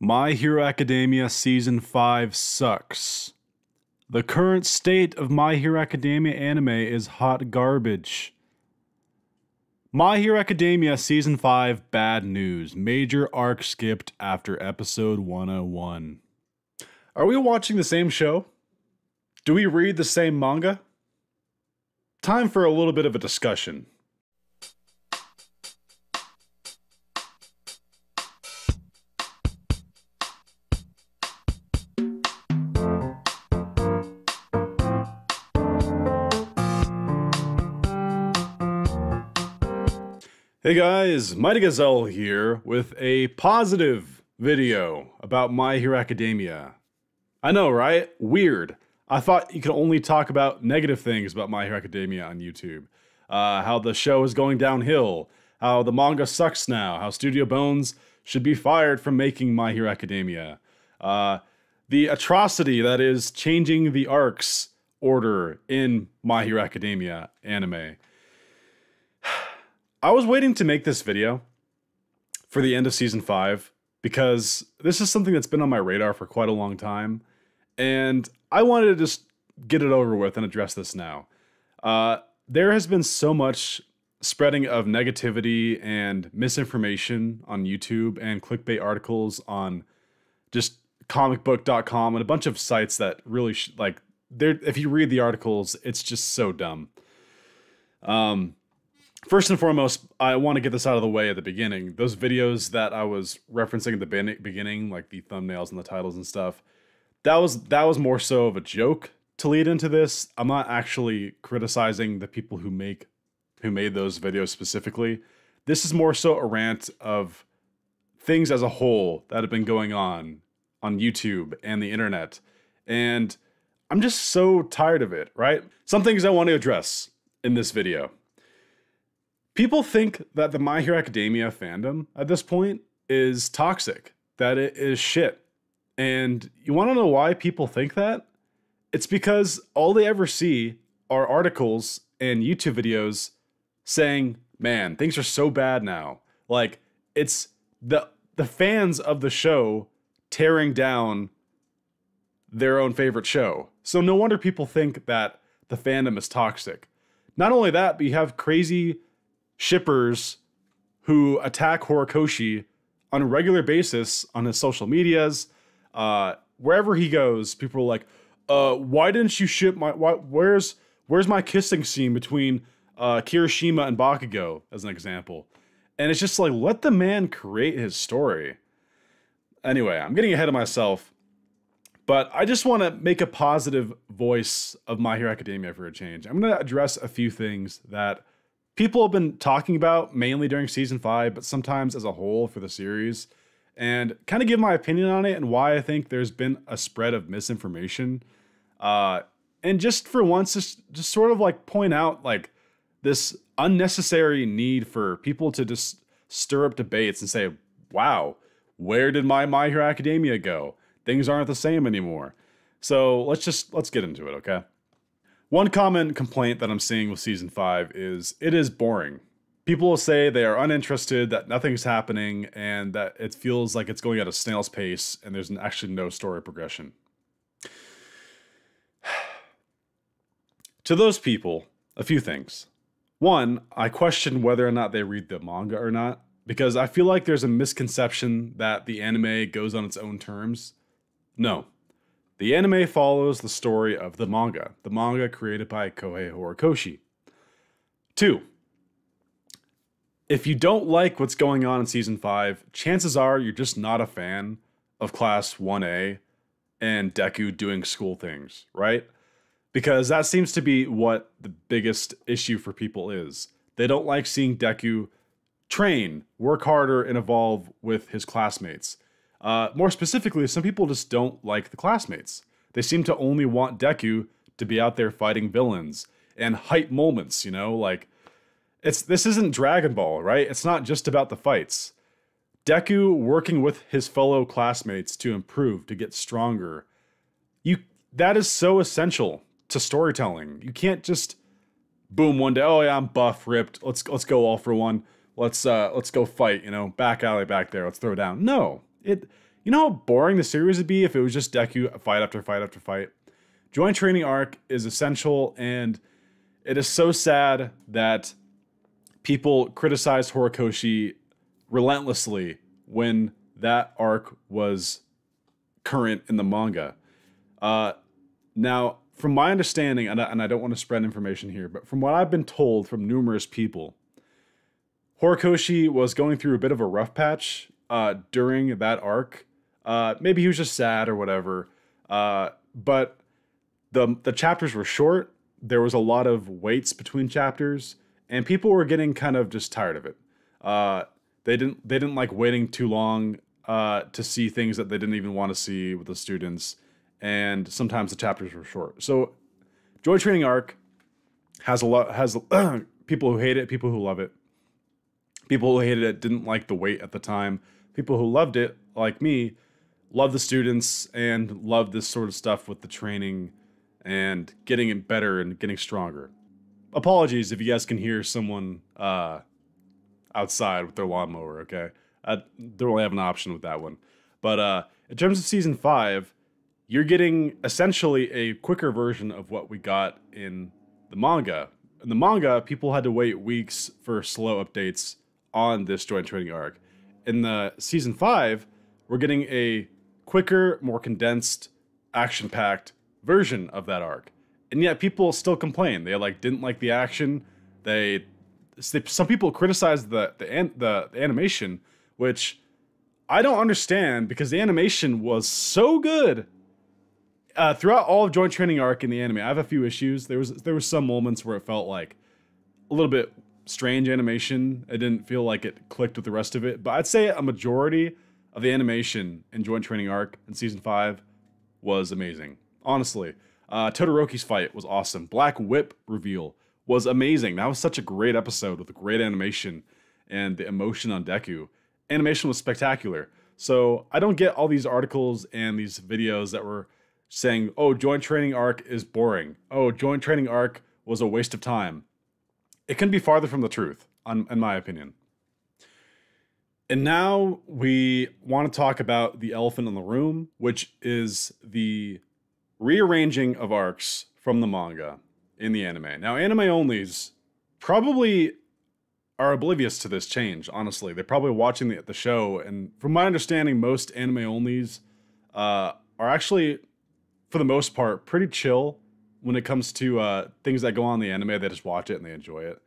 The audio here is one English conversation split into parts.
My Hero Academia Season 5 sucks. The current state of My Hero Academia anime is hot garbage. My Hero Academia Season 5 bad news. Major arc skipped after episode 101. Are we watching the same show? Do we read the same manga? Time for a little bit of a discussion. Hey guys, Mighty Gazelle here with a positive video about My Hero Academia. I know, right? Weird. I thought you could only talk about negative things about My Hero Academia on YouTube. Uh, how the show is going downhill, how the manga sucks now, how Studio Bones should be fired from making My Hero Academia. Uh, the atrocity that is changing the arcs order in My Hero Academia anime. I was waiting to make this video for the end of season five because this is something that's been on my radar for quite a long time. And I wanted to just get it over with and address this now. Uh, there has been so much spreading of negativity and misinformation on YouTube and clickbait articles on just comicbook.com and a bunch of sites that really like there if you read the articles it's just so dumb um First and foremost, I want to get this out of the way at the beginning. Those videos that I was referencing at the beginning, like the thumbnails and the titles and stuff, that was that was more so of a joke to lead into this. I'm not actually criticizing the people who make who made those videos specifically. This is more so a rant of things as a whole that have been going on on YouTube and the internet. And I'm just so tired of it, right? Some things I want to address in this video people think that the My Hero Academia fandom at this point is toxic, that it is shit. And you want to know why people think that? It's because all they ever see are articles and YouTube videos saying, "Man, things are so bad now." Like it's the the fans of the show tearing down their own favorite show. So no wonder people think that the fandom is toxic. Not only that, but you have crazy shippers who attack Horikoshi on a regular basis on his social medias. Uh, wherever he goes, people are like, uh, "Why didn't you ship my? Why, where's where's my kissing scene between uh, Kirishima and Bakugo?" As an example, and it's just like let the man create his story. Anyway, I'm getting ahead of myself, but I just want to make a positive voice of My Hero Academia for a change. I'm going to address a few things that people have been talking about mainly during season five, but sometimes as a whole for the series, and kind of give my opinion on it and why I think there's been a spread of misinformation. Uh, and just for once, just, just sort of like point out like this unnecessary need for people to just stir up debates and say, wow, where did my My Hero Academia go? Things aren't the same anymore. So let's just let's get into it, okay? One common complaint that I'm seeing with season five is it is boring. People will say they are uninterested, that nothing's happening, and that it feels like it's going at a snail's pace and there's actually no story progression. to those people, a few things. One, I question whether or not they read the manga or not, because I feel like there's a misconception that the anime goes on its own terms. No, the anime follows the story of the manga, the manga created by Kohei Horikoshi. Two, if you don't like what's going on in season 5, chances are you're just not a fan of class 1A and Deku doing school things, right? Because that seems to be what the biggest issue for people is. They don't like seeing Deku train, work harder, and evolve with his classmates. Uh, more specifically, some people just don't like the classmates. They seem to only want Deku to be out there fighting villains and hype moments, you know, like it's this isn't Dragon Ball, right? It's not just about the fights. Deku working with his fellow classmates to improve, to get stronger. You that is so essential to storytelling. You can't just boom one day, oh yeah, I'm buff, ripped. Let's let's go all for one. Let's uh let's go fight, you know, back alley back there. Let's throw down. No it You know how boring the series would be if it was just Deku fight after fight after fight? Joint Training Arc is essential, and it is so sad that people criticized Horikoshi relentlessly when that arc was current in the manga. Uh, now, from my understanding, and I, and I don't want to spread information here, but from what I've been told from numerous people, Horikoshi was going through a bit of a rough patch uh, during that arc. Uh, maybe he was just sad or whatever. Uh, but the the chapters were short. There was a lot of waits between chapters, and people were getting kind of just tired of it. Uh, they didn't they didn't like waiting too long uh, to see things that they didn't even want to see with the students, and sometimes the chapters were short. So, Joint Training Arc has a lot has people who hate it, people who love it. People who hated it didn't like the wait at the time. People who loved it, like me, love the students and love this sort of stuff with the training and getting it better and getting stronger. Apologies if you guys can hear someone uh, outside with their lawnmower. Okay, I don't really have an option with that one. But uh, in terms of season five, you're getting essentially a quicker version of what we got in the manga. In the manga, people had to wait weeks for slow updates on this joint training arc. In the season five, we're getting a quicker, more condensed, action-packed version of that arc. And yet people still complain. They like didn't like the action. They some people criticize the the, the, the animation, which I don't understand because the animation was so good uh, throughout all of Joint Training Arc in the anime. I have a few issues. There was there was some moments where it felt like a little bit strange animation. It didn't feel like it clicked with the rest of it. But I'd say a majority of the animation in Joint Training Arc in season five was amazing. Honestly, uh, Todoroki's fight was awesome. Black Whip reveal was amazing. That was such a great episode with great animation and the emotion on Deku. Animation was spectacular. So I don't get all these articles and these videos that were saying, "Oh, joint training arc is boring. Oh, joint training arc was a waste of time." It can be farther from the truth, in my opinion. And now we want to talk about the elephant in the room, which is the rearranging of arcs from the manga in the anime. Now, anime onlys probably are oblivious to this change, honestly. They're probably watching the, the show, and from my understanding, most anime onlys uh, are actually, for the most part, pretty chill when it comes to uh, things that go on in the anime. They just watch it and they enjoy it.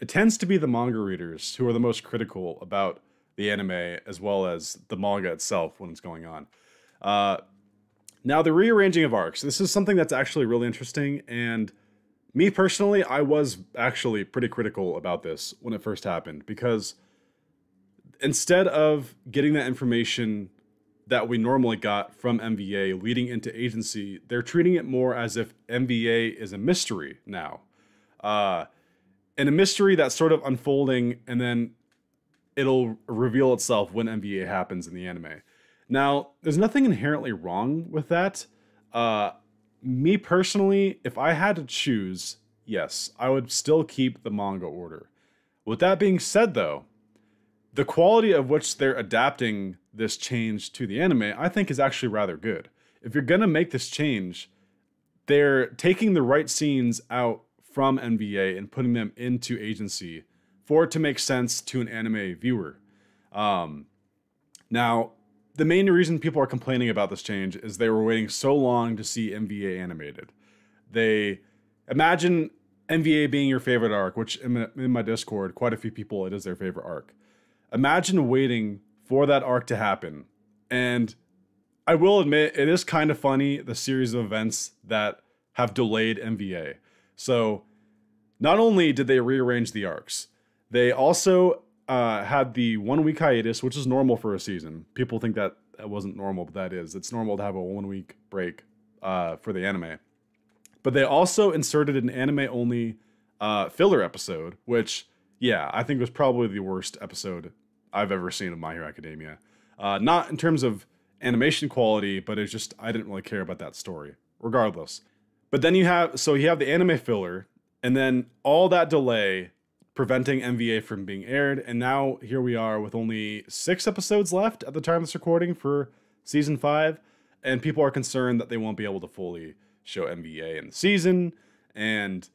It tends to be the manga readers who are the most critical about the anime as well as the manga itself when it's going on. Uh, now, the rearranging of arcs. This is something that's actually really interesting. And me personally, I was actually pretty critical about this when it first happened because instead of getting that information that we normally got from MVA leading into agency, they're treating it more as if MVA is a mystery now. Uh, and a mystery that's sort of unfolding and then it'll reveal itself when MVA happens in the anime. Now, there's nothing inherently wrong with that. Uh, me personally, if I had to choose, yes, I would still keep the manga order. With that being said, though, the quality of which they're adapting this change to the anime, I think is actually rather good. If you're gonna make this change, they're taking the right scenes out from MVA and putting them into agency for it to make sense to an anime viewer. Um, now, the main reason people are complaining about this change is they were waiting so long to see MVA animated. They imagine MVA being your favorite arc, which in in my Discord, quite a few people, it is their favorite arc. Imagine waiting for that arc to happen. And I will admit, it is kind of funny the series of events that have delayed MVA. So, not only did they rearrange the arcs, they also uh, had the one week hiatus, which is normal for a season. People think that that wasn't normal, but that is. It's normal to have a one week break uh, for the anime. But they also inserted an anime only uh, filler episode, which, yeah, I think it was probably the worst episode I've ever seen of My Hero Academia. Uh, not in terms of animation quality, but it's just, I didn't really care about that story, regardless. But then you have, so you have the anime filler, and then all that delay preventing MVA from being aired. And now here we are with only six episodes left at the time of this recording for season five, and people are concerned that they won't be able to fully show MVA in the season. And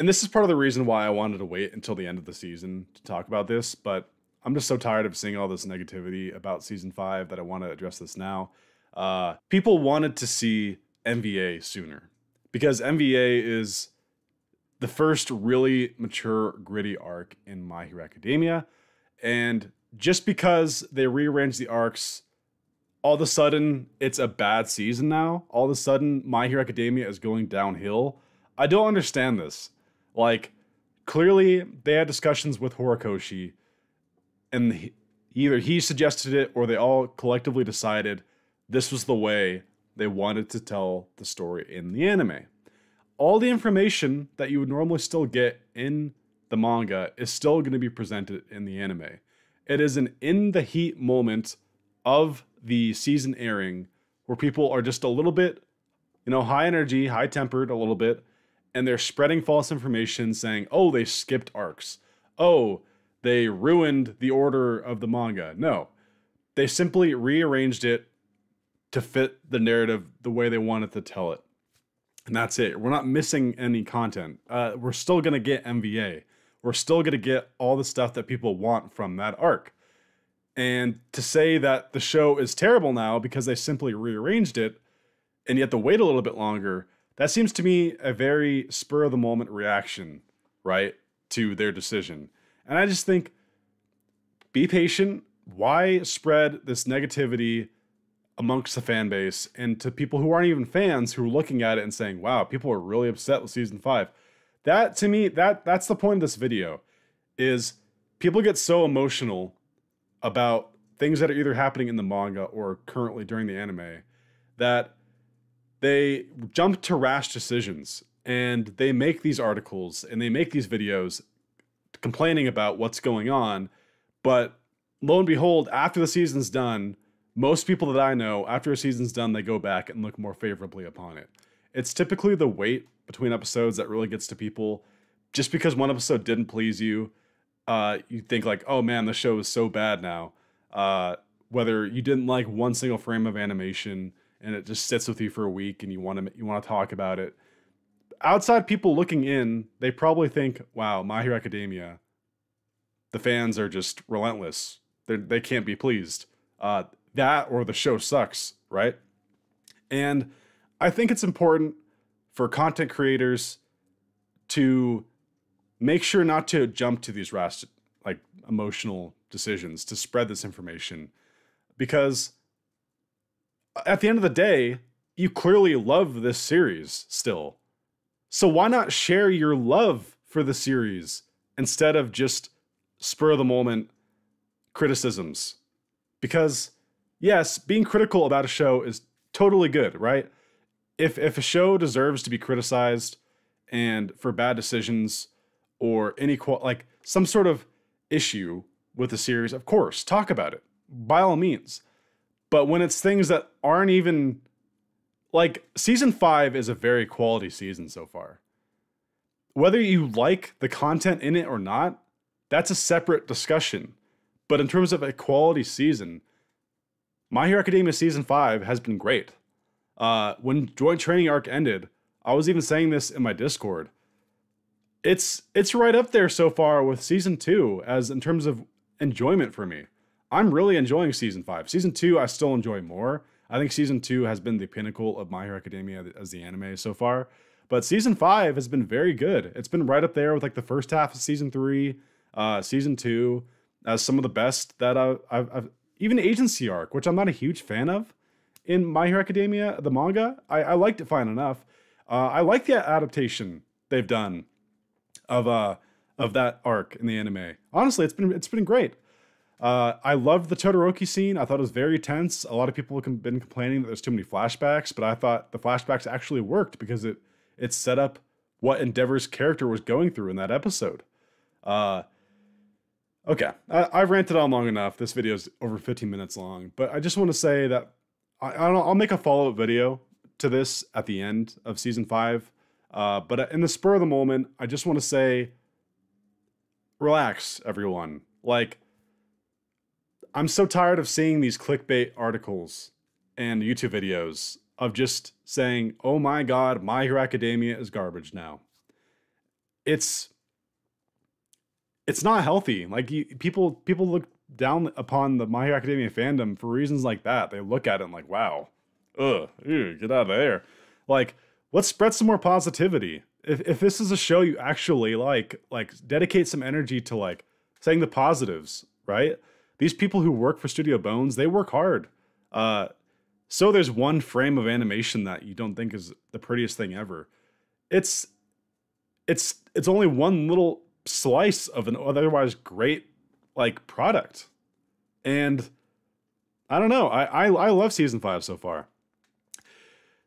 and this is part of the reason why I wanted to wait until the end of the season to talk about this, but I'm just so tired of seeing all this negativity about season five that I want to address this now. Uh, people wanted to see MVA sooner because MVA is the first really mature, gritty arc in My Hero Academia. And just because they rearranged the arcs, all of a sudden it's a bad season now. All of a sudden, My Hero Academia is going downhill. I don't understand this. Like, clearly they had discussions with Horikoshi, and he, either he suggested it or they all collectively decided this was the way they wanted to tell the story in the anime all the information that you would normally still get in the manga is still going to be presented in the anime. It is an in the heat moment of the season airing where people are just a little bit, you know, high energy, high tempered a little bit, and they're spreading false information saying, oh, they skipped arcs. Oh, they ruined the order of the manga. No, they simply rearranged it to fit the narrative the way they wanted to tell it and that's it. We're not missing any content. Uh, we're still gonna get MVA. We're still gonna get all the stuff that people want from that arc. And to say that the show is terrible now because they simply rearranged it, and you have to wait a little bit longer, that seems to me a very spur of the moment reaction, right, to their decision. And I just think, be patient. Why spread this negativity? amongst the fan base and to people who aren't even fans who are looking at it and saying, "Wow, people are really upset with season 5." That to me, that that's the point of this video is people get so emotional about things that are either happening in the manga or currently during the anime that they jump to rash decisions and they make these articles and they make these videos complaining about what's going on but lo and behold after the season's done most people that I know, after a season's done, they go back and look more favorably upon it. It's typically the wait between episodes that really gets to people. Just because one episode didn't please you, uh, you think like, oh man, the show is so bad now. Uh, whether you didn't like one single frame of animation and it just sits with you for a week and you want to you want to talk about it. Outside people looking in, they probably think, "Wow, My Hero Academia, the fans are just relentless. They they can't be pleased." Uh, that or the show sucks, right? And I think it's important for content creators to make sure not to jump to these like emotional decisions to spread this information because at the end of the day, you clearly love this series still. So why not share your love for the series instead of just spur of the moment criticisms? Because yes, being critical about a show is totally good, right? If if a show deserves to be criticized and for bad decisions or any like some sort of issue with the series, of course, talk about it by all means. But when it's things that aren't even like season 5 is a very quality season so far. Whether you like the content in it or not, that's a separate discussion. But in terms of a quality season, my Hero Academia season five has been great. Uh, when Joint Training Arc ended, I was even saying this in my Discord. It's it's right up there so far with season two as in terms of enjoyment for me. I'm really enjoying season five. Season two, I still enjoy more. I think season two has been the pinnacle of My Hero Academia as the anime so far. But season five has been very good. It's been right up there with like the first half of season three, uh, season two, as some of the best that I've, I've, even Agency Arc, which I'm not a huge fan of in My Hero Academia, the manga. I, I liked it fine enough. Uh, I like the adaptation they've done of uh of that arc in the anime. Honestly, it's been it's been great. Uh, I loved the Todoroki scene. I thought it was very tense. A lot of people have been complaining that there's too many flashbacks, but I thought the flashbacks actually worked because it it set up what Endeavor's character was going through in that episode. Uh, Okay, I, have ranted on long enough. This video is over 15 minutes long, but I just want to say that I, I will make a follow up video to this at the end of season five. Uh, but in the spur of the moment, I just want to say, relax, everyone. Like, I'm so tired of seeing these clickbait articles and YouTube videos of just saying, "Oh my God, My Hero Academia is garbage now." It's it's not healthy. Like you, people people look down upon the My Hero Academia fandom for reasons like that. They look at it and like, "Wow, ugh, ew, get out of there." Like, let's spread some more positivity. If if this is a show you actually like, like dedicate some energy to like saying the positives, right? These people who work for Studio Bones, they work hard. Uh, so there's one frame of animation that you don't think is the prettiest thing ever. It's it's it's only one little slice of an otherwise great like product. And I don't know. I, I I love season five so far.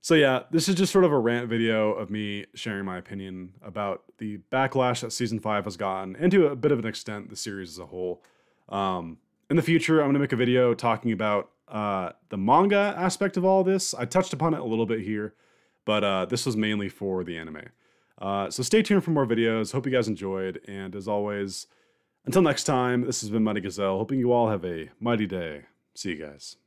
So yeah, this is just sort of a rant video of me sharing my opinion about the backlash that season five has gotten, and to a bit of an extent, the series as a whole. Um, in the future, I'm going to make a video talking about uh, the manga aspect of all this. I touched upon it a little bit here, but uh, this was mainly for the anime. Uh, so stay tuned for more videos. Hope you guys enjoyed, and as always, until next time, this has been Mighty Gazelle. Hoping you all have a mighty day. See you guys.